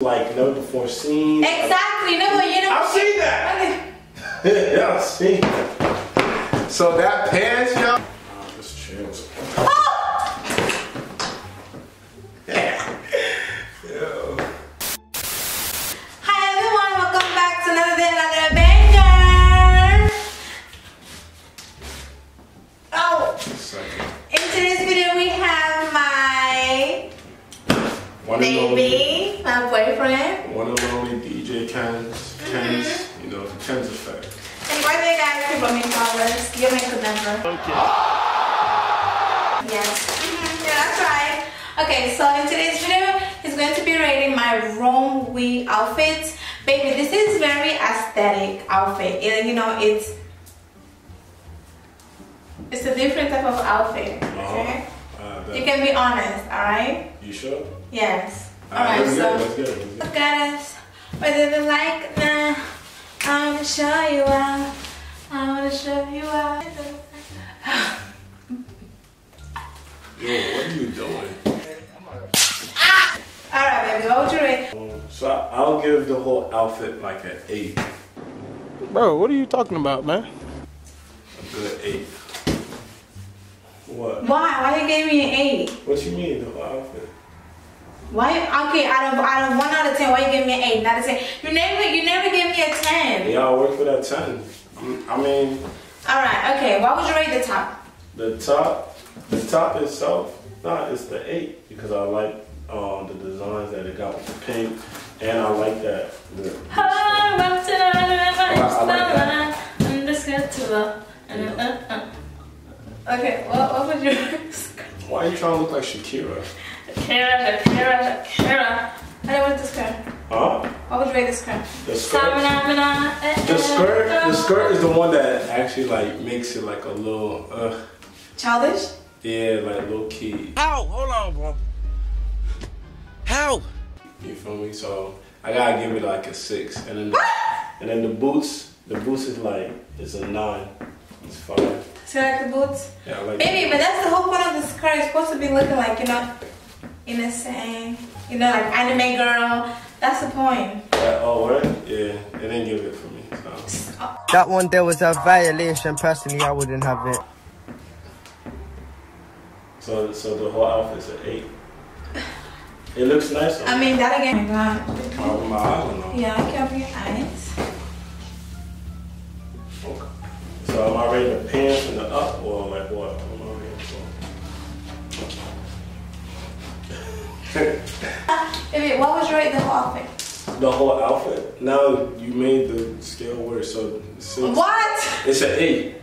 like never before seen. Exactly. No, you know. I've seen that. Okay. yeah, I've seen that. So that pants, y'all. Ah, this chills. Hi everyone, welcome back to another day, another banger. Oh, in today's video we have my One and only, baby, my boyfriend. one and only DJ Ken's, Ken's, Mm-hmm. you know, the Ken's effect. And by the way guys, people me flowers. Your makeup number. Okay. Yes. Mhm, Yeah, that's right. Okay, so in today's video, he's going to be rating my Romwe outfit. Baby, this is very aesthetic outfit. It- you know, it's it's a different type of outfit. Okay, Uh, you that, can be honest. All right. you sure? Yes. All Alright, right. So let's get it, let's get look at us. Whether you like, nah. I wanna show you out. I wanna show you out. Yo, what are you doing? Ah! All right, baby. What would you rate? Um, so I'll give the whole outfit like an eight. Bro, what are you talking about, man? A good eight. What? Why? Why you gave me an eight? What you mean the whole outfit? Why? Okay, out of out of one out of ten, why you give me an eight, not a ten? You never you never give me a ten. Yeah, I work for that ten. I'm- mean, All right. Okay. Why would you rate the top? the top, the top itself, nah, it's the eight because I like um, the designs that it got with the pink, and I like that. The, the Okay. What what would you? why are you trying to look like Shakira? Shakira, Shakira, Shakira. I don't want this skirt. Huh? What would you rate this skirt? The skirt. The skirt, the skirt is the one that actually like makes it like a little, uh, Childish. yeah, like low key. How? Hold on, bro. How? You feel me? So I gotta give it like a six, and then the, and then the boots, the boots is like it's a nine. It's five. So you like the boots? Yeah, I like. Baby, but that's the whole point of the skirt. It's supposed to be looking like you know, innocent. You know, like anime girl. That's the point. Yeah, oh, what? Yeah, they didn't give it for me. So. That one there was a violation. Personally, I wouldn't have it. So, so the whole outfit's an eight. It looks nice. I mean, that again. Oh my God. Oh, my, my eyes. Yeah, I can open your eyes. Okay. So am I rating the pants and the up or like what? What am I rating for? Baby, what was you rate the whole outfit? the whole outfit. Now you made the scale worse, so six. What? It's an eight.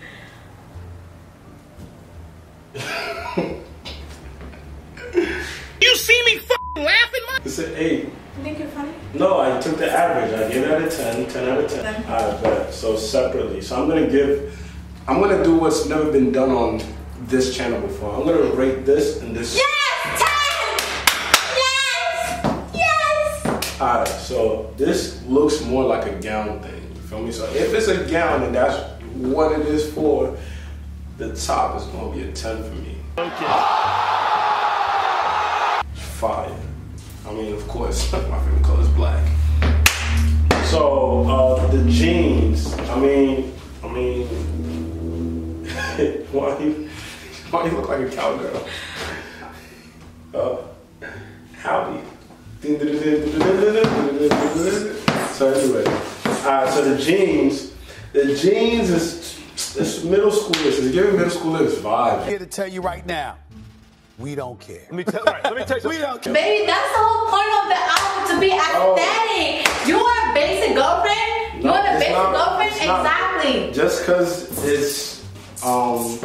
You see me f***ing laughing, man? It's an eight. You think you're funny? No, I took the average. I gave it out of 10, 10 out of 10. Then. I bet. So separately. So I'm gonna give, I'm gonna do what's never been done on this channel before. I'm gonna rate this and this. Yes! Ten! Yes! Yes! Alright, so this looks more like a gown thing. You feel me? So if it's a gown and that's what it is for, the top is gonna be a 10 for me. Okay. Fire. I mean, of course, my favorite color is black. So uh, the jeans. I mean, I mean, why you why you look like a cowgirl? Uh, howdy. So anyway, uh, so the jeans, the jeans is it's middle schoolers. It's giving middle schoolers vibes. here to tell you right now, we don't care. Let me tell, right, let me tell you. We don't care. Baby, that's the whole point of the outfit to be aesthetic. You want a basic girlfriend? You No, want a basic not- girlfriend? it's not. Exactly. Just cause it's um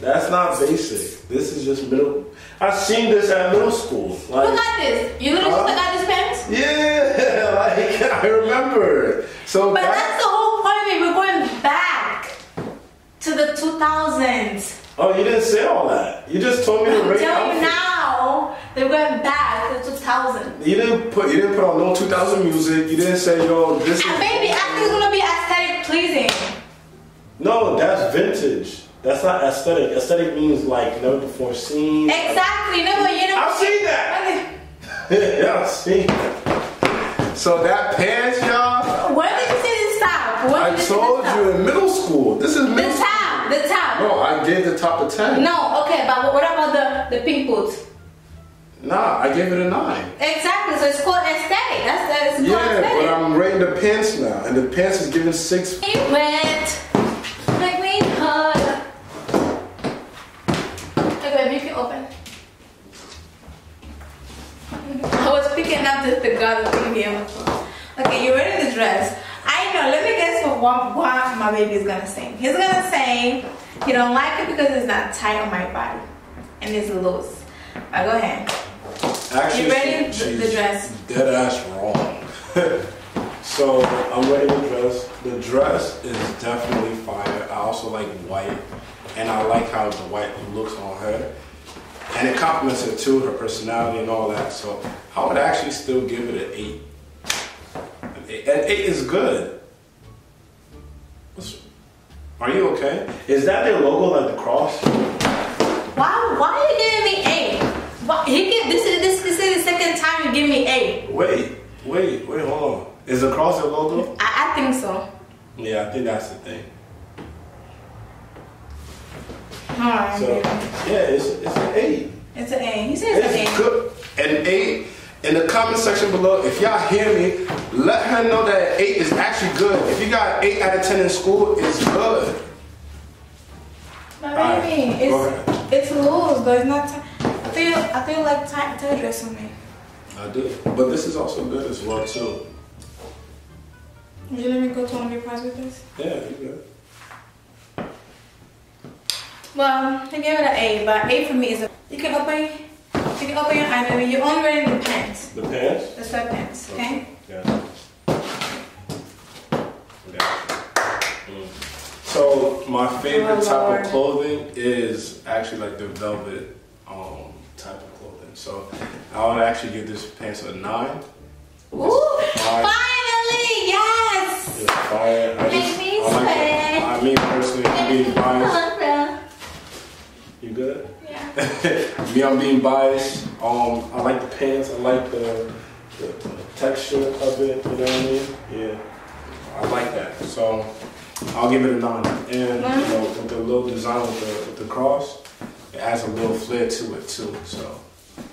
that's not basic. This is just middle I've seen this at middle school. Like Look at this. You Huh? just got this pants? Yeah, like I remember. So But that- that's the whole point, baby. We're going back to the 2000s. Oh, you didn't say all that. You just told me to rate telling you now, they're going back to the 2000s. You didn't put you didn't put on no 2000 music. You didn't say yo this And is baby, I think it's gonna be aesthetic pleasing. No, that's vintage. That's not aesthetic. Aesthetic means like never before seen. Exactly. No, but you know. I've seen that. Okay. yeah, I've seen that. So that pants, y'all. Where did you say to stop? Where I did you told stop? you in middle school. This is The middle school. top, the top. No, I gave the top a ten. No, okay, but what about the the pink boots? Nah, I gave it a nine. Exactly, so it's called aesthetic. That's that's called Yeah, but. I'm rating the pants now, and the pants is giving six. It went. Make me hard. Okay, baby, you can open. I was picking up the, the girl thingy on the phone. Okay, you're wearing the dress. I know, let me guess what, what, what baby is gonna say. He's gonna say he don't like it because it's not tight on my body and it's loose. Alright, go ahead. Actually, You ready? she- The- the dress. Dead ass wrong. so I'm wearing the dress. The dress is definitely fire. I also like white, and I like how the white looks on her, and it complements her too, her personality and all that. So I would actually still give it an eight. An eight, an eight is good. Are you okay? Is that their logo, like the cross? Why why are you giving me A? Why, he give, this is this, this is the second time you give me A. Wait, wait, wait, hold on. Is the cross their logo? I, I think so. Yeah, I think that's the thing. Alright. So yeah, it's it's an A. It's an A. You said it's, It's an A. good. An eight. In the comment section below, if y'all hear me, let her know that eight is actually good. If you got eight out of ten in school, it's good. Alright, baby, go it's it's loose, but it's not. I feel I feel like tight tight dress on me. I do. But this is also good as well too. Would you let me go to one of your with this? Yeah, you good. Well, I gave it an A, but A for me is a. You can open. Open your eye, baby. You're only wearing the pants, The pants. the sweatpants, okay? Yeah. Mm. So my favorite Oh, type Lord. of clothing is actually like the velvet um, type of clothing. So I would actually give this pants a nine. Ooh! fire. Finally, yes. It's fire. I Make me I like sweat. I mean personally, I'm being biased. You good? Me, I'm being biased. Um, I like the pants. I like the, the, the texture of it. You know what I mean? Yeah, I like that. So I'll give it a nine. And you know, with the little design with the with the cross, it adds a little flair to it too. So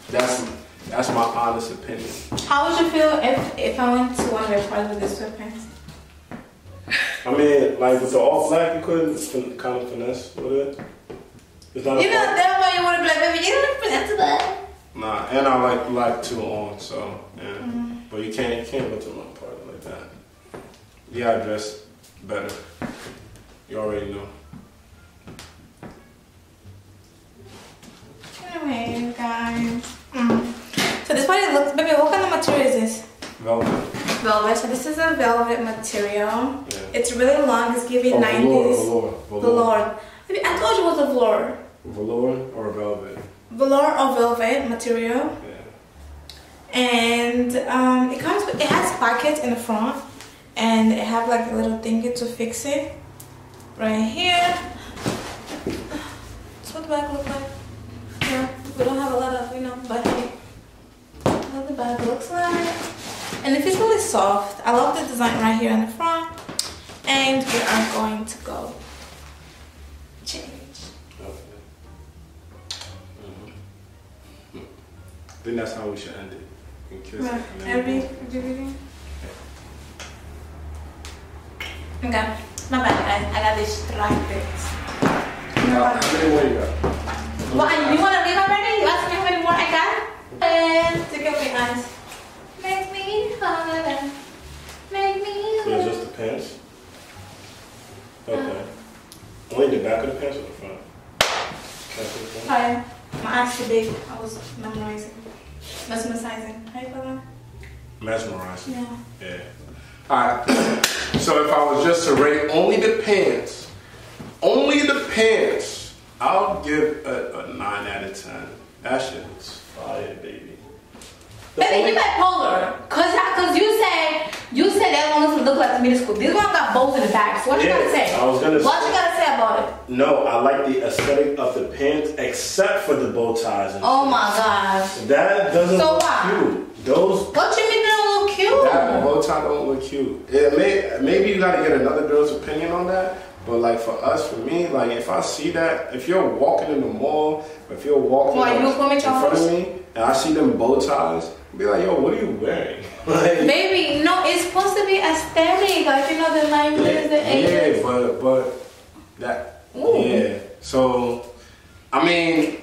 that's that's my honest opinion. How would you feel if if I went to one of your parties with the sweatpants? I mean, like with the all black, you couldn't kind of finesse with it. Not. You know, that's why you want to been like, baby, you don't present that. Nah, and I like black too on, so yeah. But you can't you can't go to my party like that. Yeah, I dress better. You already know. Anyway, guys. Mm. So this party looks, baby, what kind of material is this? Velvet. Velvet. So this is a velvet material. Yeah. It's really long. It's giving Oh, 90s. velour, velour, velour. Velour. I told you it was a velour. Velour or velvet? Velour or velvet material. Yeah. and um, it comes with, it has pockets in the front and it have like a little thingy to fix it. Right here. That's what the back looks like. Yeah we don't have a lot of you know but what the back looks like. And it feels really soft. I love the design right here in the front. And we are going to go I think that's how we should end it. You can kiss right. it. and then Every, we'll- Okay, my bad guys, I got distracted. Uh, How many more you got? What, you wanna leave already? You asked me how many more I got? And to get my eyes. Make me harder. Make me So it's just the pants? Okay. Only the back of the pants or the front? Can't the front? Hi. My eyes too big. I was memorizing. Mesmerizing. How you call that? Mesmerizing. Yeah. Yeah. Alright. so if I was just to rate only the pants, only the pants, I'll give a, a 9 out of 10. That shit is fire, baby. The Baby, only- you bipolar. Cause, I- cause you say, you said that one look like the middle school. This one got bows in the back. So what you Yeah, gotta say? I was gonna What say- you gotta say about it? no, I like the aesthetic of the pants except for the bow ties. And Oh my gosh. That doesn't So look what? cute. Those What you mean they don't look cute? That bow tie don't look cute. It may maybe you gotta get another girl's opinion on that. But like for us, for me, like if I see that, if you're walking in the mall, if you're walking Why, like, you come in at your front of me, and I see them bow ties, be like, yo, what are you wearing? like, Baby, no, it's supposed to be aesthetic. Like you know the 90s, the 80s. yeah, but but that Ooh. yeah. So I mean,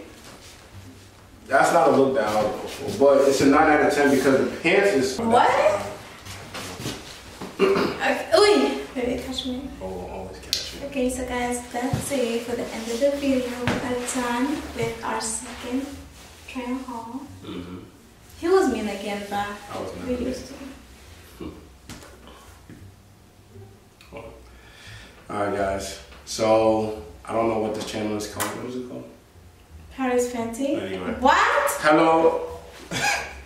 that's not a look that I would go for, but it's a nine out of ten because the pants is What? Okay. Ooh, baby, catch me. Oh, always catch me. Okay, so guys, that's it for the end of the video. We're done with our second try haul. Mm-hmm. He was mean again, but I was we used to. Alright guys, so I don't know what this channel is called. What is it called? Paris Fenty. Anyway. What? Hello,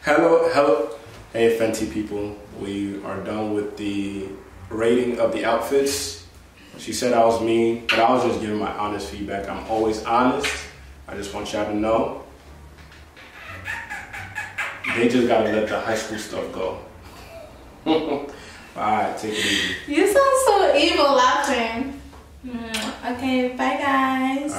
hello, hello. Hey Fenty people, we are done with the rating of the outfits. She said I was mean, but I was just giving my honest feedback. I'm always honest. I just want y'all to know. They just gotta let the high school stuff go. Alright, take it easy. You sound so evil laughing. Mm, Okay, bye guys.